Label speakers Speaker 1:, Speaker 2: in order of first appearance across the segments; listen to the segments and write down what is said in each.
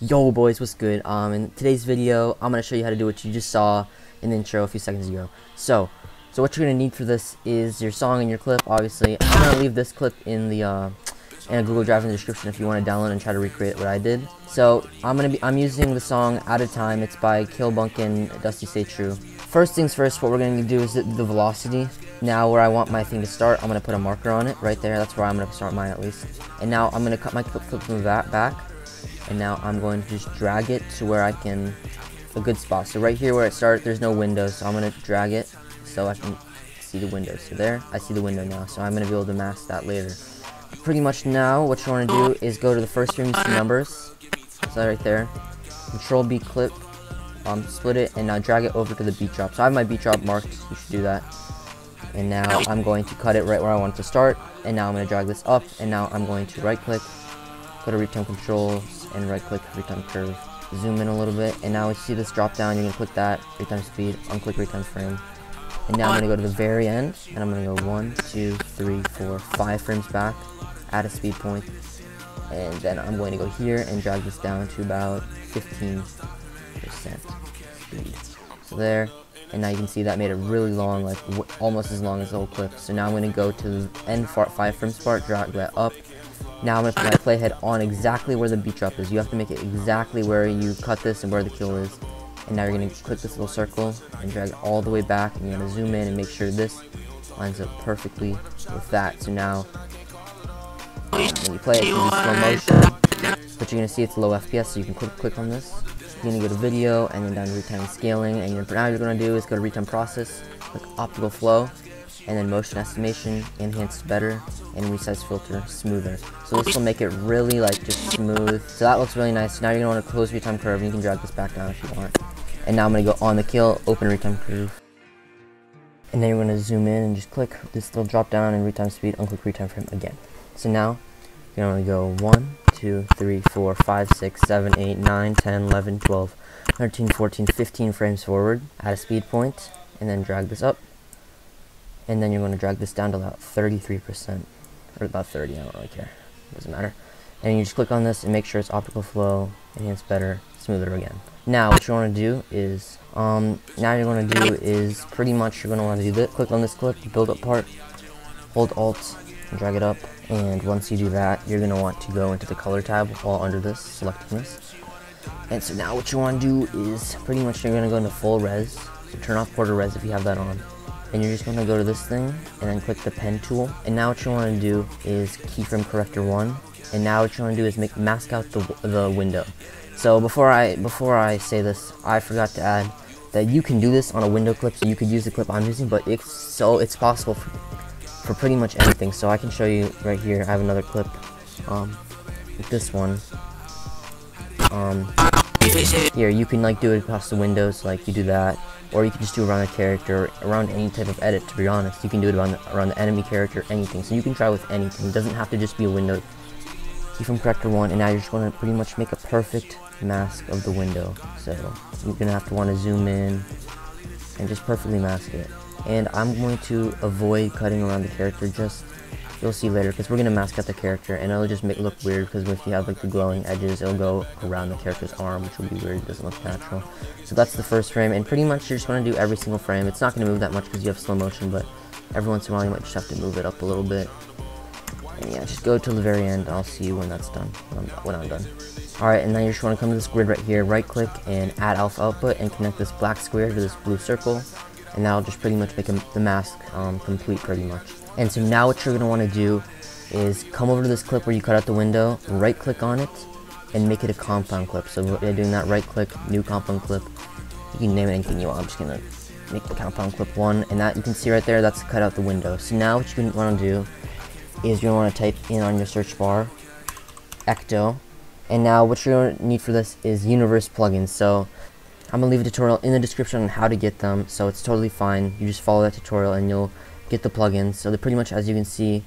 Speaker 1: Yo boys, what's good? Um, in today's video, I'm gonna show you how to do what you just saw in the intro a few seconds ago. So, so what you're gonna need for this is your song and your clip. Obviously, I'm gonna leave this clip in the uh, Google Drive in the description if you want to download and try to recreate what I did. So I'm gonna be I'm using the song Out of Time. It's by Killbunk and Dusty Stay True. First things first, what we're gonna do is the, the velocity. Now where I want my thing to start, I'm gonna put a marker on it right there. That's where I'm gonna start mine at least. And now I'm gonna cut my clip, clip from that back. And now I'm going to just drag it to where I can a good spot. So right here where it starts, there's no window, so I'm gonna drag it so I can see the window. So there, I see the window now. So I'm gonna be able to mask that later pretty much now what you want to do is go to the first room see numbers so right there control B clip um, split it and now drag it over to the beat drop so I have my beat drop marked you should do that and now I'm going to cut it right where I want to start. And now I'm going to drag this up. And now I'm going to right click go to retime controls and right click retime curve. Zoom in a little bit. And now you see this drop down. You're going to click that retime speed unclick retime frame. And now I'm going to go to the very end, and I'm going to go one, two, three, four, five frames back, add a speed point, and then I'm going to go here and drag this down to about 15% speed. So there, and now you can see that made it really long, like almost as long as the whole clip. So now I'm going to go to the end fart, 5 frames part, drag that up. Now I'm going to put my playhead on exactly where the beat drop is. You have to make it exactly where you cut this and where the kill is and now you're going to click this little circle and drag it all the way back and you're going to zoom in and make sure this lines up perfectly with that so now when you play it in slow motion but you're to see it's low FPS so you can click, click on this you're to go to video and then down to retime scaling and now you're to do is go to retime process click optical flow and then motion estimation, enhanced better, and resize filter, smoother. So this will make it really like just smooth. So that looks really nice. Now you're gonna want to close retime curve and you can drag this back down if you want. And now I'm to go on the kill, open retime curve. And then you're to zoom in and just click this little drop down and retime speed, unclick retime frame again. So now you're to go 1, 2, 3, 4, 5, 6, 7, 8, 9, 10, 11, 12, 13, 14, 15 frames forward, add a speed point, and then drag this up. And then you're going to drag this down to about 33%, or about 30, I don't really care, it doesn't matter. And you just click on this and make sure it's optical flow, enhance better, smoother again. Now, what you want to do is, um, now you're going to do is pretty much you're going to want to do this. Click on this clip, build up part, hold Alt, drag it up. And once you do that, you're going to want to go into the color tab while under this, selecting this. And so now what you want to do is pretty much you're going to go into full res. So turn off quarter res if you have that on. And you're just going to go to this thing and then click the pen tool. And now what you want to do is keyframe corrector 1. And now what you want to do is make mask out the, the window. So before I before I say this, I forgot to add that you can do this on a window clip, so you could use the clip I'm using, but it's so it's possible for, for pretty much anything. So I can show you right here. I have another clip, um, this one. Um, here you can like do it across the windows, like you do that, or you can just do around the character, around any type of edit. To be honest, you can do it around the, around the enemy character, anything. So you can try with anything. It doesn't have to just be a window keyframe corrector one, and now you're just going to pretty much make a perfect mask of the window. So you're to have to want to zoom in and just perfectly mask it. And I'm going to avoid cutting around the character just you'll see later because we're going to mask out the character and it'll just make it look weird because if you have like the glowing edges it'll go around the character's arm which will be weird it doesn't look natural so that's the first frame and pretty much you're just going to do every single frame it's not going to move that much because you have slow motion but every once in a while you might just have to move it up a little bit and yeah, just go till the very end. I'll see you when that's done, when I'm, when I'm done. Alright, and now you just want to come to this grid right here, right click and add alpha output and connect this black square to this blue circle. And that'll just pretty much make the mask um, complete pretty much. And so now what you're going to want to do is come over to this clip where you cut out the window, right click on it, and make it a compound clip. So by doing that, right click, new compound clip. You can name it anything you want. I'm just going to make the compound clip one. And that you can see right there, that's cut out the window. So now what you're to want to do is you're going to want to type in on your search bar Ecto and now what you're going to need for this is universe plugins so I'm going to leave a tutorial in the description on how to get them so it's totally fine you just follow that tutorial and you'll get the plugins so they're pretty much as you can see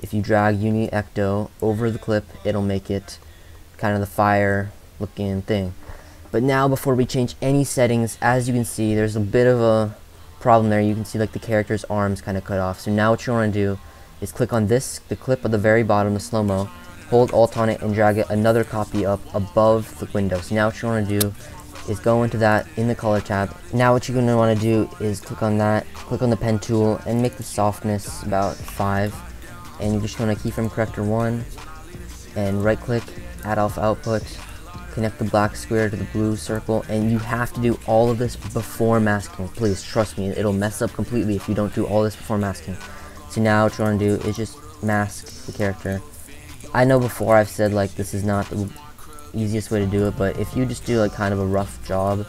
Speaker 1: if you drag Uni Ecto over the clip it'll make it kind of the fire looking thing but now before we change any settings as you can see there's a bit of a problem there. You can see like the character's arms kind of cut off. So now what you want to do is click on this, the clip at the very bottom, the slow-mo, hold Alt on it and drag it another copy up above the window. So now what you want to do is go into that in the color tab. Now what you're going to want to do is click on that, click on the pen tool and make the softness about 5 and you're just going to keyframe corrector 1 and right click, add alpha output, connect the black square to the blue circle and you have to do all of this before masking. Please trust me, it'll mess up completely if you don't do all this before masking. So now what you want to do is just mask the character. I know before I've said like this is not the easiest way to do it, but if you just do like kind of a rough job,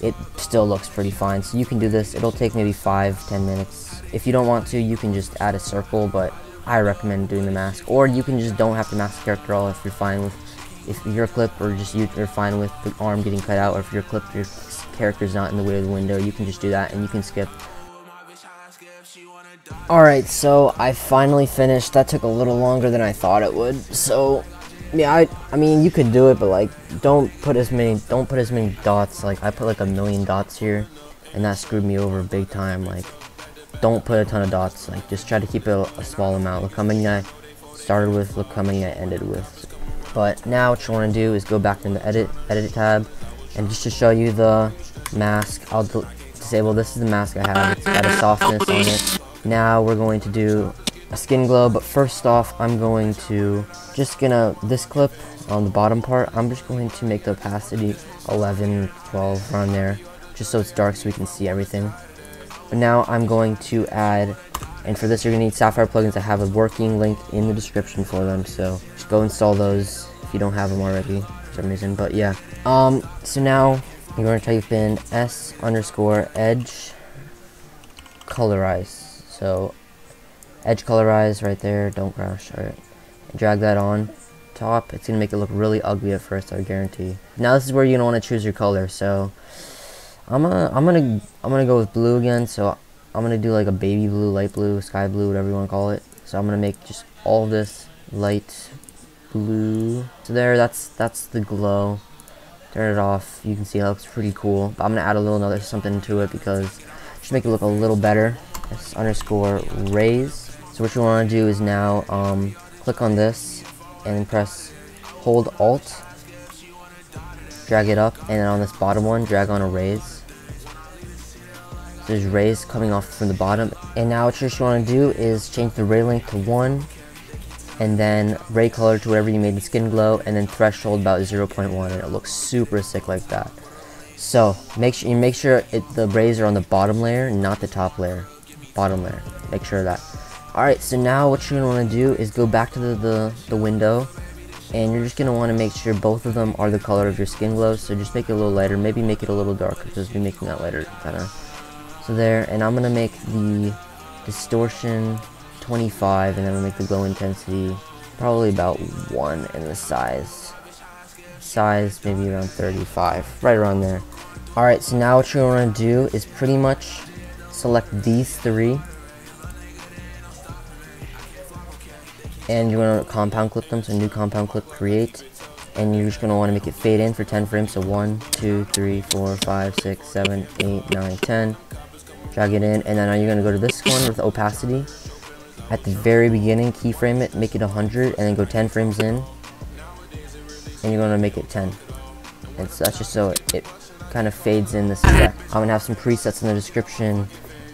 Speaker 1: it still looks pretty fine. So you can do this. It'll take maybe five, ten minutes. If you don't want to, you can just add a circle, but I recommend doing the mask. Or you can just don't have to mask the character at all if you're fine with if your clip or just you, you're fine with the arm getting cut out or if your clip your character's not in the way of the window, you can just do that and you can skip. Alright, so I finally finished. That took a little longer than I thought it would. So yeah, I I mean you could do it, but like don't put as many don't put as many dots. Like I put like a million dots here, and that screwed me over big time. Like don't put a ton of dots. Like just try to keep it a, a small amount. Look how many I started with. Look how many I ended with. But now what you want to do is go back in the edit edit tab, and just to show you the mask, I'll disable. This is the mask I have. It's got a softness on it. Now we're going to do a skin glow, but first off, I'm going to, just gonna, this clip on the bottom part, I'm just going to make the opacity 11, 12, around there, just so it's dark so we can see everything. But now I'm going to add, and for this you're gonna need Sapphire plugins. I have a working link in the description for them, so just go install those if you don't have them already for some reason. But yeah, um, so now you're gonna type in s underscore edge colorize. So edge colorize right there, don't crash. Alright. Drag that on top. It's gonna make it look really ugly at first, I guarantee. Now this is where you're gonna want to choose your color. So I'm gonna I'm gonna I'm gonna go with blue again. So I'm gonna do like a baby blue, light blue, sky blue, whatever you want to call it. So I'm gonna make just all this light blue. So there, that's that's the glow. Turn it off. You can see it looks pretty cool. But I'm gonna add a little another something to it because just make it look a little better. S underscore rays. So what you want to do is now um, click on this and press hold alt, drag it up, and then on this bottom one, drag on a rays. So there's rays coming off from the bottom. And now what you just want to do is change the ray length to 1, and then ray color to whatever you made the skin glow, and then threshold about 0.1, and it looks super sick like that. So make sure you make sure it, the rays are on the bottom layer, not the top layer. Bottom layer. Make sure that. Alright, so now what you're going to want to do is go back to the, the, the window, and you're just going to want to make sure both of them are the color of your skin glow, so just make it a little lighter, maybe make it a little darker, because we're making that lighter, kind of. So there, and I'm going to make the distortion 25, and then we'll make the glow intensity probably about 1, and the size, size maybe around 35, right around there. Alright, so now what you're going to do is pretty much select these three, and you're going to compound clip them, so new compound clip create, and you're just going to want to make it fade in for 10 frames, so 1, 2, 3, 4, 5, 6, 7, 8, 9, 10, drag it in, and then you're going to go to this one with opacity, at the very beginning, keyframe it, make it 100, and then go 10 frames in, and you're going to make it 10, and so that's just so it, it kind of fades in this effect. I'm going to have some presets in the description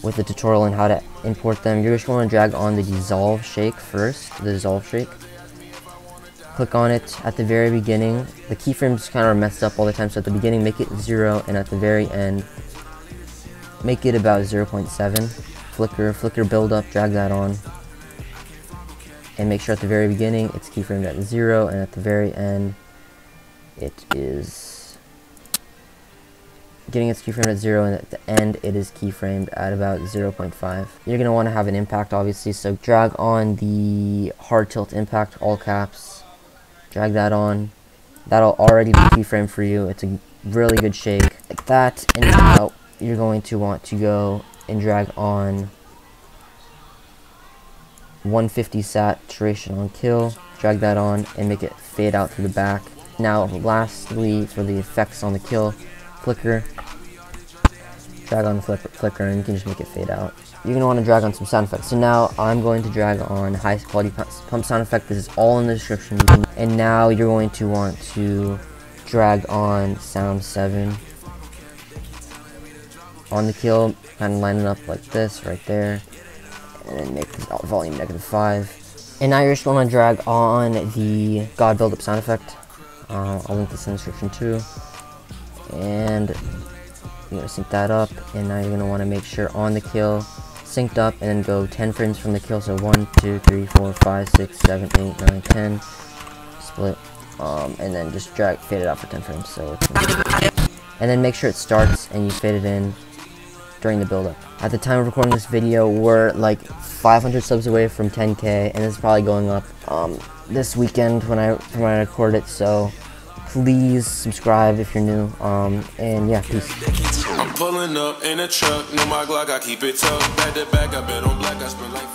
Speaker 1: with the tutorial on how to import them. You're just going to drag on the dissolve shake first, the dissolve shake. Click on it at the very beginning. The keyframes kind of are messed up all the time, so at the beginning make it 0, and at the very end make it about 0.7. Flicker, flicker build up, drag that on. And make sure at the very beginning it's keyframed at 0, and at the very end it is getting its keyframe at 0 and at the end it is keyframed at about 0.5. You're going to want to have an impact obviously so drag on the hard tilt impact all caps. Drag that on. That'll already be keyframed for you. It's a really good shake like that and now you're going to want to go and drag on 150 saturation on kill. Drag that on and make it fade out through the back. Now lastly for the effects on the kill flicker, drag on the flipper, clicker and you can just make it fade out. You're going to want to drag on some sound effects. So now I'm going to drag on high quality pump sound effect. This is all in the description. And now you're going to want to drag on sound 7 on the kill, kind of line it up like this right there. And then make the volume negative 5. And now you're just going to drag on the God Build Up sound effect. Uh, I'll link this in the description too. And you're to sync that up. And now you're to want to make sure on the kill synced up and then go 10 frames from the kill. So 1, 2, 3, 4, 5, 6, 7, 8, 9, 10. Split. Um, and then just drag, fade it out for 10 frames. So and then make sure it starts and you fade it in during the build-up. At the time of recording this video, we're like 500 subs away from 10k, and it's probably going up um, this weekend when I when I record it. So please subscribe if you're new. Um, and yeah, peace. I'm pulling up in a truck, no my Glock, I keep it tough. Back to back, I've been on black, I spent like